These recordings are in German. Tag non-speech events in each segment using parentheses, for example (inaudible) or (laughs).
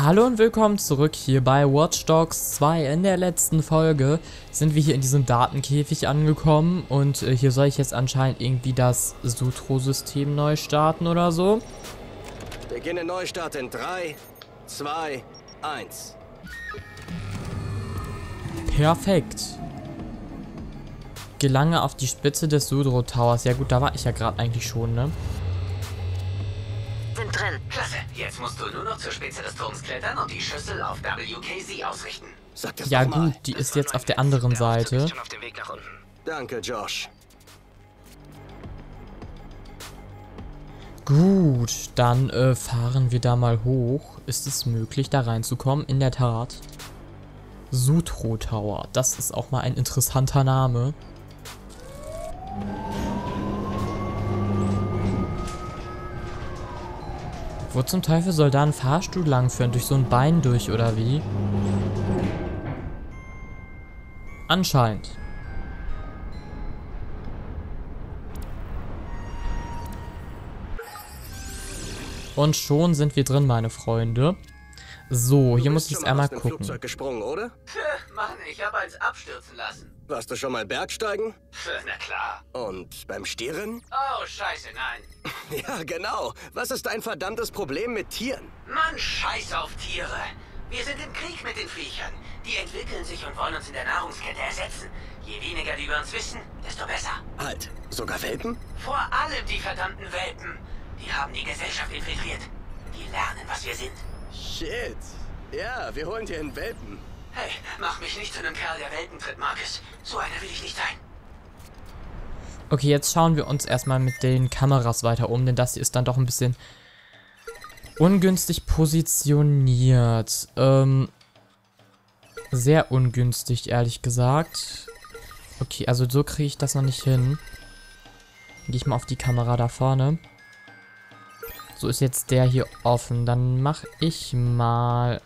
Hallo und willkommen zurück hier bei Watch Dogs 2. In der letzten Folge sind wir hier in diesem Datenkäfig angekommen und äh, hier soll ich jetzt anscheinend irgendwie das Sutro-System neu starten oder so. Beginne Neustart in 3, 2, 1. Perfekt. Gelange auf die Spitze des Sudro Towers. Ja gut, da war ich ja gerade eigentlich schon, ne? Drin. Klasse, jetzt musst du nur noch zur Spitze des Turms klettern und die Schüssel auf WKZ ausrichten. Sag das Ja gut, die ist jetzt auf der anderen Seite. schon auf dem Weg nach unten. Danke, Josh. Gut, dann äh, fahren wir da mal hoch. Ist es möglich, da reinzukommen? In der Tat. Sutro Tower. Das ist auch mal ein interessanter Name. Wo zum Teufel soll da ein Fahrstuhl langführen? Durch so ein Bein durch, oder wie? Anscheinend. Und schon sind wir drin, meine Freunde. So, hier Du muss bist ich mal einmal gucken. Flugzeug gesprungen, oder? Pff, Mann, ich habe eins abstürzen lassen. Warst du schon mal Bergsteigen? Pff, Na klar. Und beim Stieren? Oh, scheiße, nein. (laughs) Ja, genau. Was ist dein verdammtes Problem mit Tieren? Mann, scheiß auf Tiere. Wir sind im Krieg mit den Viechern. Die entwickeln sich und wollen uns in der Nahrungskette ersetzen. Je weniger die über uns wissen, desto besser. Halt, sogar Welpen? Vor allem die verdammten Welpen. Die haben die Gesellschaft infiltriert. Die lernen, was wir sind. Shit. Ja, wir holen dir einen Welpen. Hey, mach mich nicht zu einem Kerl, der Welpen tritt, Marcus. So einer will ich nicht sein. Okay, jetzt schauen wir uns erstmal mit den Kameras weiter um, denn das hier ist dann doch ein bisschen ungünstig positioniert. Ähm, sehr ungünstig, ehrlich gesagt. Okay, also so kriege ich das noch nicht hin. Gehe ich mal auf die Kamera da vorne. So ist jetzt der hier offen. Dann mache ich mal...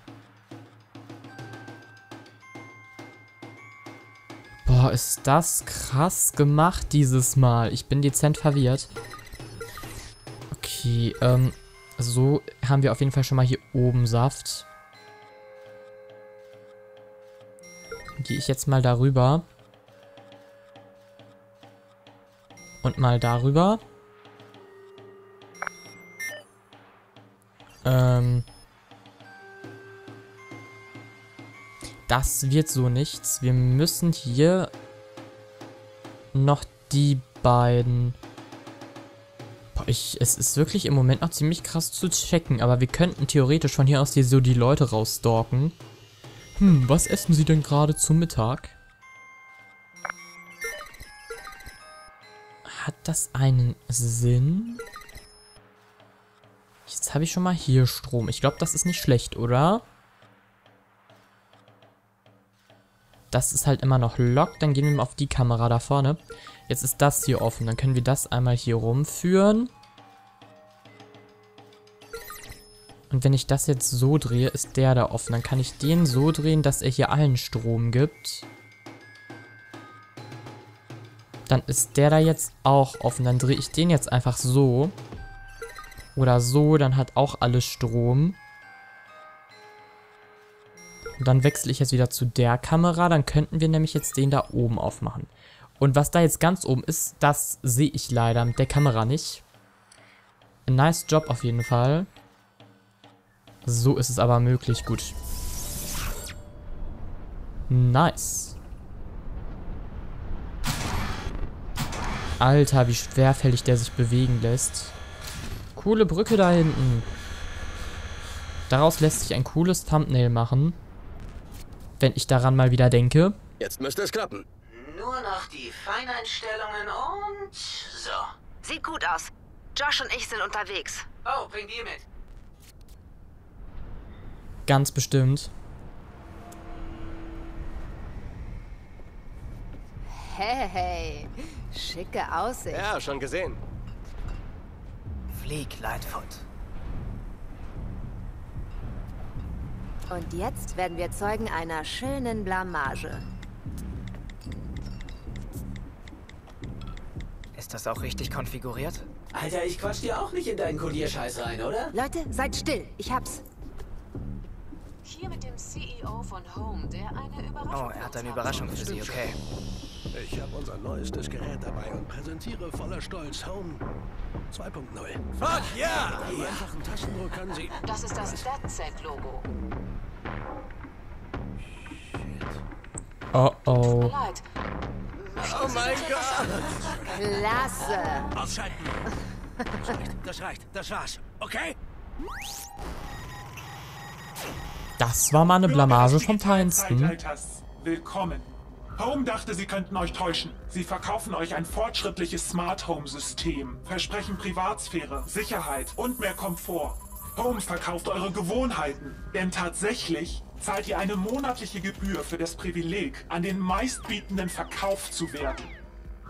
Ist das krass gemacht dieses Mal. Ich bin dezent verwirrt. Okay, ähm, so haben wir auf jeden Fall schon mal hier oben Saft. Gehe ich jetzt mal darüber. Und mal darüber. Ähm. Das wird so nichts. Wir müssen hier noch die beiden... Boah, ich, es ist wirklich im Moment noch ziemlich krass zu checken, aber wir könnten theoretisch von hier aus hier so die Leute rausstalken. Hm, was essen sie denn gerade zum Mittag? Hat das einen Sinn? Jetzt habe ich schon mal hier Strom. Ich glaube, das ist nicht schlecht, oder? Das ist halt immer noch lock. Dann gehen wir mal auf die Kamera da vorne. Jetzt ist das hier offen. Dann können wir das einmal hier rumführen. Und wenn ich das jetzt so drehe, ist der da offen. Dann kann ich den so drehen, dass er hier allen Strom gibt. Dann ist der da jetzt auch offen. Dann drehe ich den jetzt einfach so. Oder so, dann hat auch alles Strom. Und dann wechsle ich jetzt wieder zu der Kamera. Dann könnten wir nämlich jetzt den da oben aufmachen. Und was da jetzt ganz oben ist, das sehe ich leider mit der Kamera nicht. Nice Job auf jeden Fall. So ist es aber möglich. Gut. Nice. Alter, wie schwerfällig der sich bewegen lässt. Coole Brücke da hinten. Daraus lässt sich ein cooles Thumbnail machen. Wenn ich daran mal wieder denke. Jetzt müsste es klappen. Nur noch die Feineinstellungen und so. Sieht gut aus. Josh und ich sind unterwegs. Oh, bring die mit. Ganz bestimmt. Hey, schicke Aussicht. Ja, schon gesehen. Flieg, Lightfoot. Und jetzt werden wir Zeugen einer schönen Blamage. Ist das auch richtig konfiguriert? Alter, ich quatsch dir auch nicht in deinen Kodierscheiß rein, oder? Leute, seid still. Ich hab's. hier mit dem CEO von Home, der eine Überraschung Oh, er hat eine Überraschung für Sie, okay. Ich habe unser neuestes Gerät dabei und präsentiere voller Stolz Home 2.0. Fuck ja! Mit einem einfachen Tastendruck können Sie... Das ist das DeadSec-Logo. Oh oh. Oh mein Gott! Klasse. Ausschalten! Das reicht, das reicht, das war's. Okay? Das war mal eine Blamage vom Feinsten. Willkommen. Home dachte, sie könnten euch täuschen. Sie verkaufen euch ein fortschrittliches Smart Home System, versprechen Privatsphäre, Sicherheit und mehr Komfort. Home verkauft eure Gewohnheiten, denn tatsächlich zahlt ihr eine monatliche Gebühr für das Privileg, an den meistbietenden verkauft zu werden.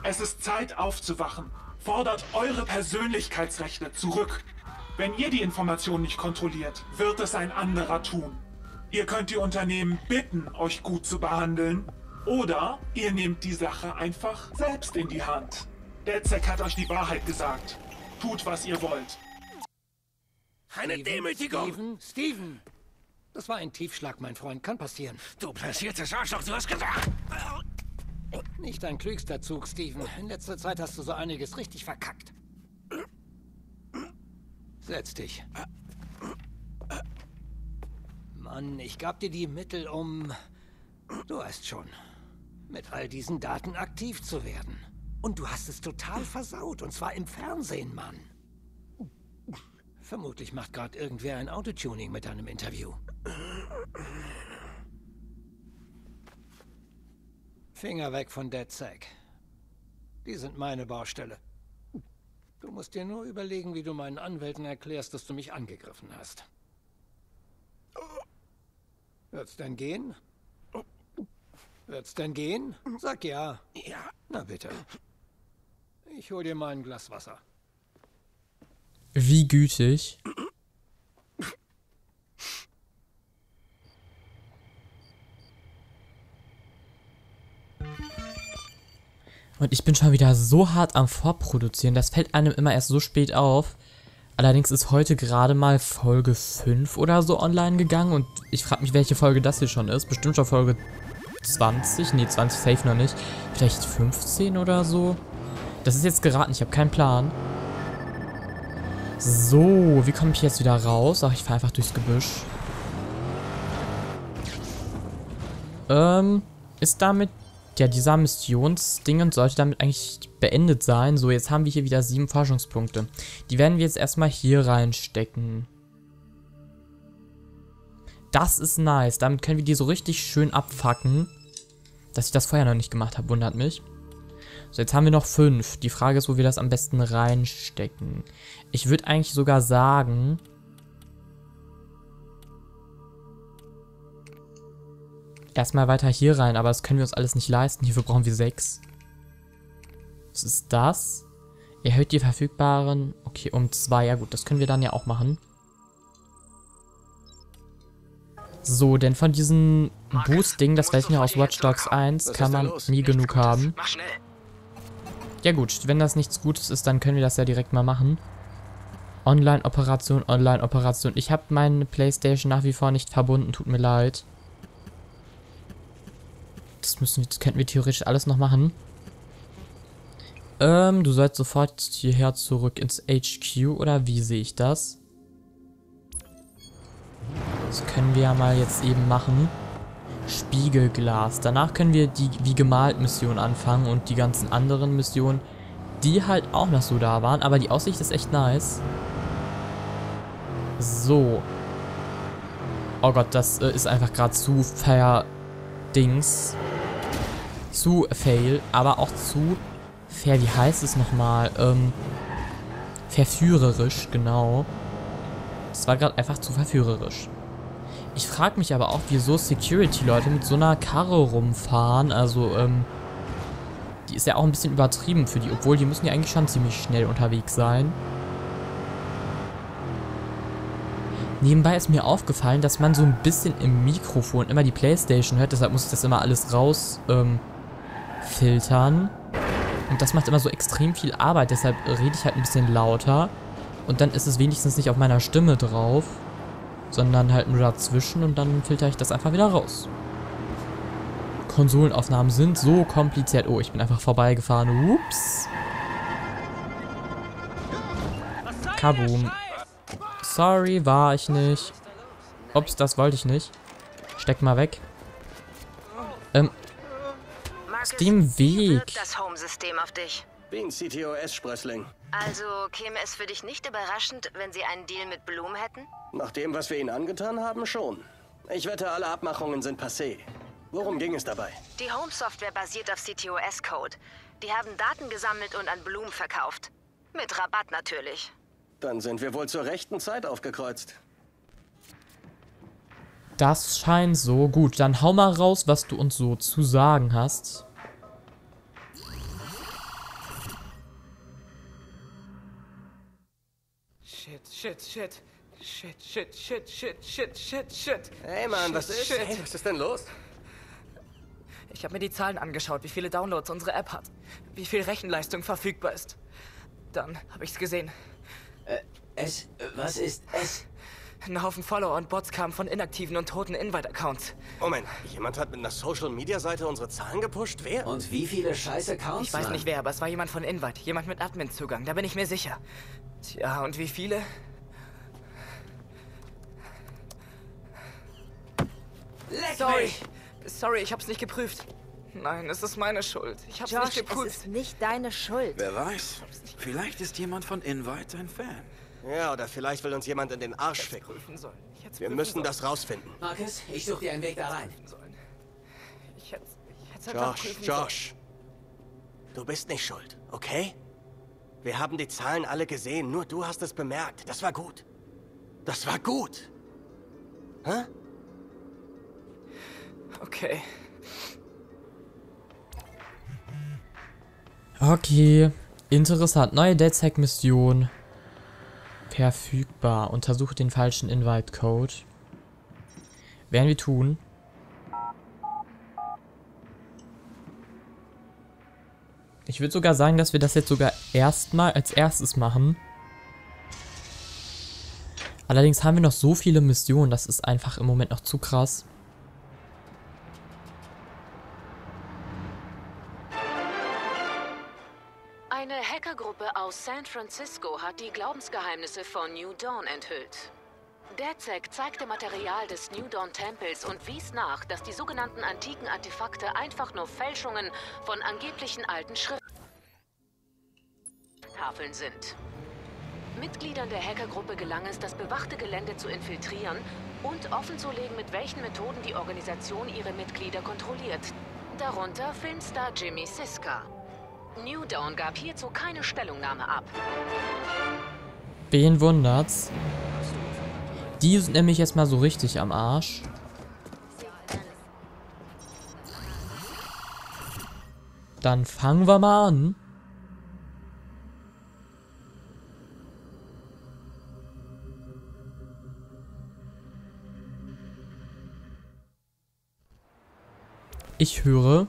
Es ist Zeit aufzuwachen. Fordert eure Persönlichkeitsrechte zurück. Wenn ihr die Information nicht kontrolliert, wird es ein anderer tun. Ihr könnt die Unternehmen bitten, euch gut zu behandeln, oder ihr nehmt die Sache einfach selbst in die Hand. DedSec hat euch die Wahrheit gesagt. Tut, was ihr wollt. Eine Demütigung! Steven, Steven! Das war ein Tiefschlag, mein Freund. Kann passieren. Du platziertes Arschloch, du hast gesagt... Nicht dein klügster Zug, Steven. In letzter Zeit hast du so einiges richtig verkackt. Setz dich. Mann, ich gab dir die Mittel, um... Du weißt schon. Mit all diesen Daten aktiv zu werden. Und du hast es total versaut. Und zwar im Fernsehen, Mann. Vermutlich macht gerade irgendwer ein Autotuning mit deinem Interview. Finger weg von DeadSec. Die sind meine Baustelle. Du musst dir nur überlegen, wie du meinen Anwälten erklärst, dass du mich angegriffen hast. Wird's denn gehen? Wird's denn gehen? Sag ja. Ja, Na bitte. Ich hol dir mal ein Glas Wasser. Wie gütig. Und ich bin schon wieder so hart am Vorproduzieren. Das fällt einem immer erst so spät auf. Allerdings ist heute gerade mal Folge 5 oder so online gegangen. Und ich frage mich, welche Folge das hier schon ist. Bestimmt schon Folge 20. Nee, 20 safe noch nicht. Vielleicht 15 oder so. Das ist jetzt geraten. Ich habe keinen Plan. So, wie komme ich jetzt wieder raus? Ach, ich fahre einfach durchs Gebüsch. Ähm, ist damit... Ja, dieser Missionsding sollte damit eigentlich beendet sein. So, jetzt haben wir hier wieder sieben Forschungspunkte. Die werden wir jetzt erstmal hier reinstecken. Das ist nice. Damit können wir die so richtig schön abfacken. Dass ich das vorher noch nicht gemacht habe, wundert mich. So, jetzt haben wir noch fünf. Die Frage ist, wo wir das am besten reinstecken. Ich würde eigentlich sogar sagen... Erstmal weiter hier rein, aber das können wir uns alles nicht leisten. Hierfür brauchen wir sechs. Was ist das? Erhöht die verfügbaren... Okay, um zwei. Ja gut, das können wir dann ja auch machen. So, denn von diesen Boost-Ding, das weiß ich noch aus Watch Dogs 1, kann man nie genug haben. Ja gut, wenn das nichts Gutes ist, dann können wir das ja direkt mal machen. Online-Operation, Online-Operation. Ich habe meine Playstation nach wie vor nicht verbunden, tut mir leid. Das müssen das könnten wir theoretisch alles noch machen. Ähm, du sollst sofort hierher zurück ins HQ, oder wie sehe ich das? Das können wir ja mal jetzt eben machen. Spiegelglas. Danach können wir die wie gemalt Mission anfangen und die ganzen anderen Missionen, die halt auch noch so da waren. Aber die Aussicht ist echt nice. So. Oh Gott, das äh, ist einfach gerade zu fair Dings. Zu fail, aber auch zu fair, wie heißt es nochmal? Ähm, verführerisch, genau. Das war gerade einfach zu verführerisch. Ich frage mich aber auch, wieso Security-Leute mit so einer Karre rumfahren. Also, ähm, die ist ja auch ein bisschen übertrieben für die, obwohl die müssen ja eigentlich schon ziemlich schnell unterwegs sein. Nebenbei ist mir aufgefallen, dass man so ein bisschen im Mikrofon immer die Playstation hört, deshalb muss ich das immer alles raus ähm, filtern. Und das macht immer so extrem viel Arbeit, deshalb rede ich halt ein bisschen lauter. Und dann ist es wenigstens nicht auf meiner Stimme drauf. sondern halt nur dazwischen und dann filter ich das einfach wieder raus. Konsolenaufnahmen sind so kompliziert. Oh, ich bin einfach vorbeigefahren. Ups. Kaboom. Sorry, war ich nicht. Ups, das wollte ich nicht. Steck mal weg. Marcus, dem Weg. das Home-System auf dich? Wie ein CTOS-Sprössling. Also käme es für dich nicht überraschend, wenn sie einen Deal mit Bloom hätten? Nach dem, was wir ihnen angetan haben, schon. Ich wette, alle Abmachungen sind passé. Worum ging es dabei? Die Home-Software basiert auf CTOS-Code. Die haben Daten gesammelt und an Bloom verkauft. Mit Rabatt natürlich. Dann sind wir wohl zur rechten Zeit aufgekreuzt. Das scheint so. Gut, dann hau mal raus, was du uns so zu sagen hast. Shit, shit, shit. Shit, shit, shit, shit, shit, shit, shit. Hey Mann, was ist? Shit. Hey, was ist denn los? Ich habe mir die Zahlen angeschaut, wie viele Downloads unsere App hat, wie viel Rechenleistung verfügbar ist. Dann habe ich's gesehen. Es, was ist es? Ein Haufen Follower und Bots kamen von inaktiven und toten Invite-Accounts. Moment, jemand hat mit einer Social-Media-Seite unsere Zahlen gepusht? Wer? Und wie viele scheiß Accounts? Ich weiß nicht wer, aber es war jemand von Invite, jemand mit Admin-Zugang, da bin ich mir sicher. Tja, und wie viele? Leck Sorry. mich! Sorry, ich hab's nicht geprüft. Nein, es ist meine Schuld. Ich hab's Josh, nicht es geprüft. ist nicht deine Schuld. Wer weiß, vielleicht ist jemand von Invite ein Fan. Ja, oder vielleicht will uns jemand in den Arsch ficken. prüfen sollen. Wir prüfen müssen sollen. das rausfinden. Marcus, ich suche dir einen Weg da rein. sollen. Ich hätte ich einfach Josh, prüfen sollen. Josh. Du bist nicht schuld, okay? Wir haben die Zahlen alle gesehen, nur du hast es bemerkt. Das war gut. Das war gut. Hä? Okay. Okay. Interessant. Neue DedSec-Mission. Verfügbar. Untersuche den falschen Invite-Code. Werden wir tun. Ich würde sogar sagen, dass wir das jetzt sogar erstmal als erstes machen. Allerdings haben wir noch so viele Missionen, das ist einfach im Moment noch zu krass. Eine Hackergruppe aus San Francisco hat die Glaubensgeheimnisse von New Dawn enthüllt. DedSec zeigte Material des New Dawn Tempels und wies nach, dass die sogenannten antiken Artefakte einfach nur Fälschungen von angeblichen alten Schrifttafeln sind. Mitgliedern der Hackergruppe gelang es, das bewachte Gelände zu infiltrieren und offenzulegen, mit welchen Methoden die Organisation ihre Mitglieder kontrolliert. Darunter Filmstar Jimmy Siska. New Dawn gab hierzu keine Stellungnahme ab. Wen wundert's? Die sind nämlich jetzt mal so richtig am Arsch. Dann fangen wir mal an. Ich höre.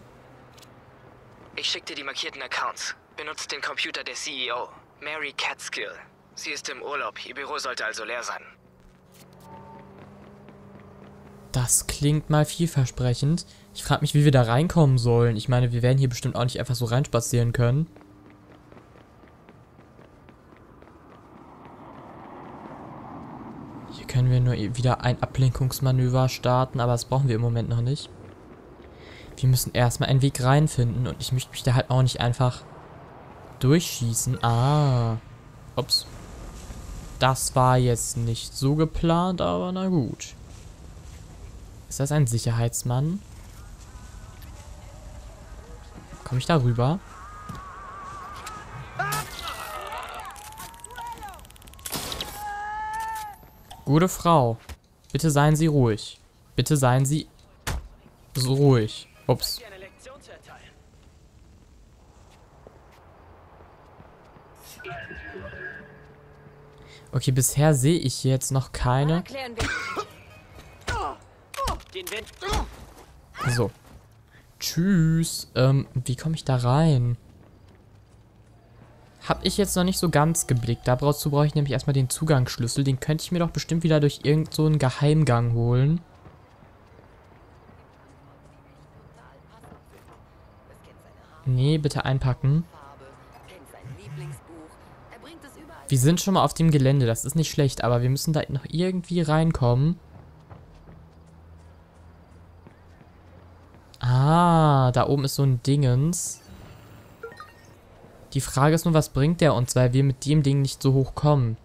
Ich schick dir die markierten Accounts. Benutzt den Computer der CEO, Mary Catskill. Sie ist im Urlaub. Ihr Büro sollte also leer sein. Das klingt mal vielversprechend. Ich frage mich, wie wir da reinkommen sollen. Ich meine, wir werden hier bestimmt auch nicht einfach so reinspazieren können. Hier können wir nur wieder ein Ablenkungsmanöver starten, aber das brauchen wir im Moment noch nicht. Wir müssen erstmal einen Weg reinfinden und ich möchte mich da halt auch nicht einfach durchschießen. Ah. Ups. Das war jetzt nicht so geplant, aber na gut. Ist das ein Sicherheitsmann? Komme ich da rüber? Gute Frau, bitte seien Sie ruhig. Bitte seien Sie so ruhig. Ups. Okay, bisher sehe ich jetzt noch keine. So. Tschüss. Ähm, wie komme ich da rein? Habe ich jetzt noch nicht so ganz geblickt. Dazu brauche ich nämlich erstmal den Zugangsschlüssel. Den könnte ich mir doch bestimmt wieder durch irgendeinen so Geheimgang holen. Nee, bitte einpacken. Wir sind schon mal auf dem Gelände, das ist nicht schlecht, aber wir müssen da noch irgendwie reinkommen. Ah, da oben ist so ein Dingens. Die Frage ist nur, was bringt der uns, weil wir mit dem Ding nicht so hoch kommen.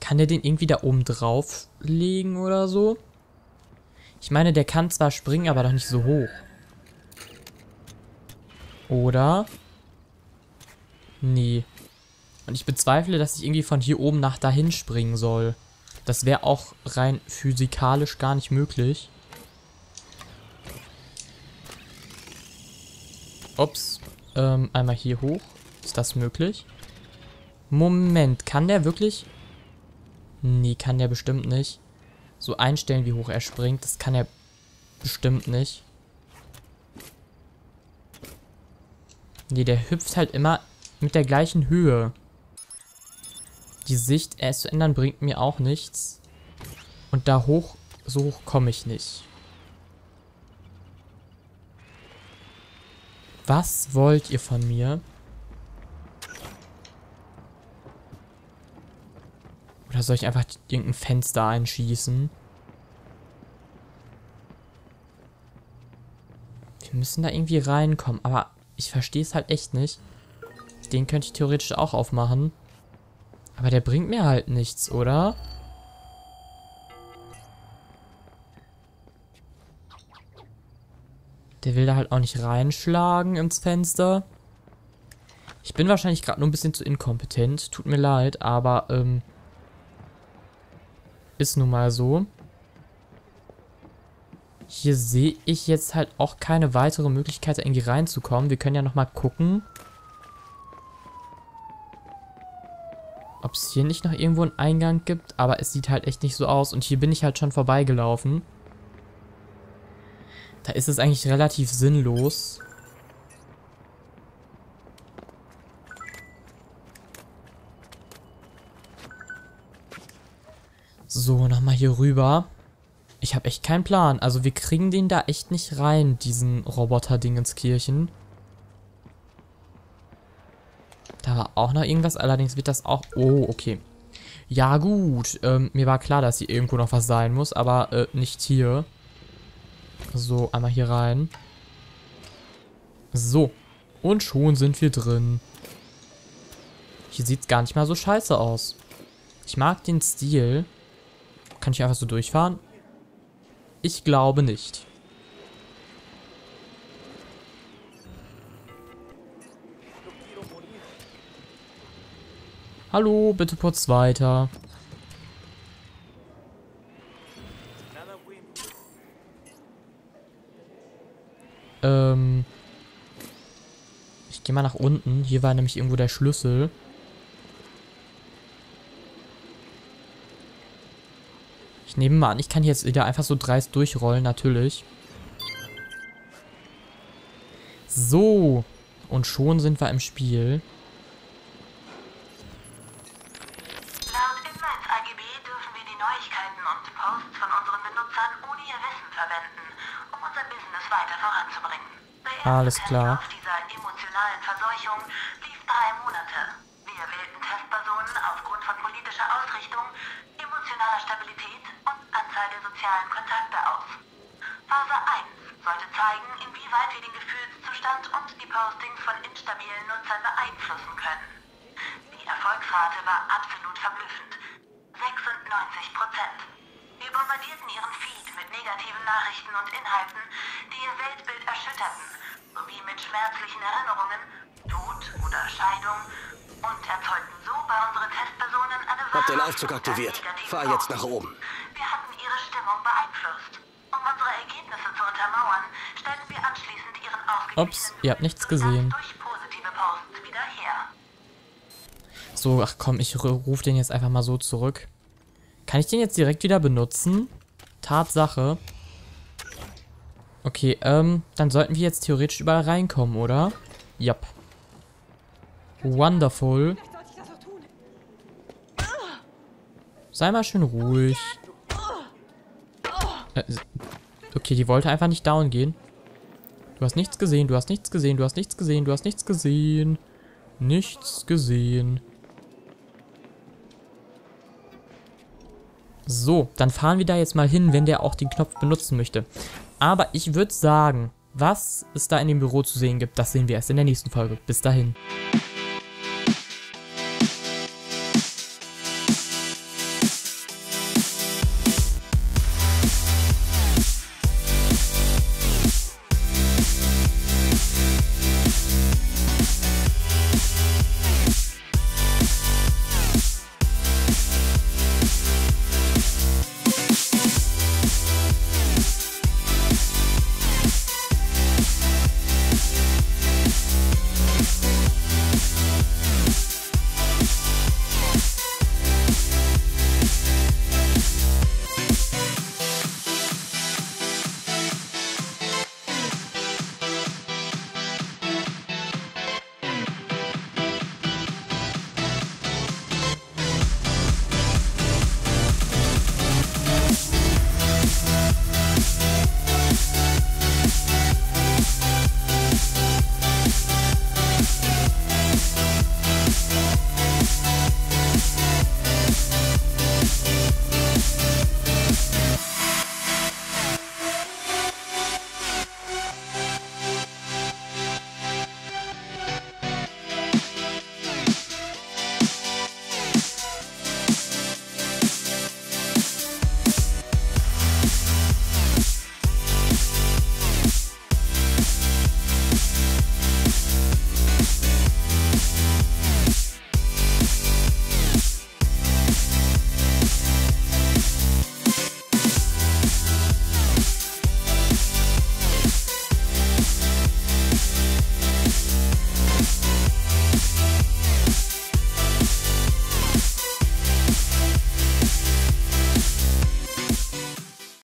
Kann der den irgendwie da oben drauf legen oder so? Ich meine, der kann zwar springen, aber doch nicht so hoch. Oder? Nee. Und ich bezweifle, dass ich irgendwie von hier oben nach dahin springen soll. Das wäre auch rein physikalisch gar nicht möglich. Ups. Ähm, einmal hier hoch. Ist das möglich? Moment, kann der wirklich... Nee, kann der bestimmt nicht. So einstellen, wie hoch er springt, das kann er bestimmt nicht. Nee, der hüpft halt immer mit der gleichen Höhe. Die Sicht erst zu ändern bringt mir auch nichts. Und da hoch, so hoch komme ich nicht. Was wollt ihr von mir? Oder soll ich einfach irgendein Fenster einschießen? Wir müssen da irgendwie reinkommen, aber ich verstehe es halt echt nicht. Den könnte ich theoretisch auch aufmachen. Aber der bringt mir halt nichts, oder? Der will da halt auch nicht reinschlagen ins Fenster. Ich bin wahrscheinlich gerade nur ein bisschen zu inkompetent. Tut mir leid, aber ähm, ist nun mal so. Hier sehe ich jetzt halt auch keine weitere Möglichkeit, irgendwie reinzukommen. Wir können ja nochmal gucken. Ob es hier nicht noch irgendwo einen Eingang gibt. Aber es sieht halt echt nicht so aus. Und hier bin ich halt schon vorbeigelaufen. Da ist es eigentlich relativ sinnlos. So, nochmal hier rüber. Ich habe echt keinen Plan. Also wir kriegen den da echt nicht rein, diesen Roboter-Ding ins Kirchen. Da war auch noch irgendwas, allerdings wird das auch... Oh, okay. Ja gut, ähm, mir war klar, dass hier irgendwo noch was sein muss, aber äh, nicht hier. So, einmal hier rein. So. Und schon sind wir drin. Hier sieht es gar nicht mal so scheiße aus. Ich mag den Stil. Kann ich einfach so durchfahren? Ich glaube nicht. Hallo, bitte putz weiter. Ähm. Ich gehe mal nach unten. Hier war nämlich irgendwo der Schlüssel. Ich nehme mal an, ich kann jetzt wieder einfach so dreist durchrollen, natürlich. So. Und schon sind wir im Spiel. Laut Inmates AGB dürfen wir die Neuigkeiten und Posts von unseren Benutzern ohne ihr Wissen verwenden, um unser Business weiter voranzubringen. Der Alles klar. Test auf dieser emotionalen Verseuchung lief drei Monate. Wir wählten Testpersonen aufgrund von politischer Ausrichtung, emotionaler Stabilität Anzahl der sozialen Kontakte aus. Phase 1 sollte zeigen, inwieweit wir den Gefühlszustand und die Postings von instabilen Nutzern beeinflussen können. Die Erfolgsrate war absolut verblüffend. 96 Prozent. Wir bombardierten ihren Feed mit negativen Nachrichten und Inhalten, die ihr Weltbild erschütterten, sowie mit schmerzlichen Erinnerungen, Tod oder Scheidung und erzeugten so bei unseren Testpersonen eine Hab den Aufzug aktiviert. Fahr jetzt nach oben. Wir hatten ihre Stimmung beeinflusst. Um unsere Ergebnisse zu untermauern, stellten wir anschließend ihren Ups, ihr habt nichts gesehen. durch positive Posts wieder her. So, ach komm, ich rufe den jetzt einfach mal so zurück. Kann ich den jetzt direkt wieder benutzen? Tatsache. Okay, ähm, dann sollten wir jetzt theoretisch überall reinkommen, oder? Jap. Wonderful. Sei mal schön ruhig. Äh, okay, die wollte einfach nicht down gehen. Du hast nichts gesehen, du hast nichts gesehen, du hast nichts gesehen, du hast nichts gesehen. Nichts gesehen. So, dann fahren wir da jetzt mal hin, wenn der auch den Knopf benutzen möchte. Aber ich würde sagen, was es da in dem Büro zu sehen gibt, das sehen wir erst in der nächsten Folge. Bis dahin.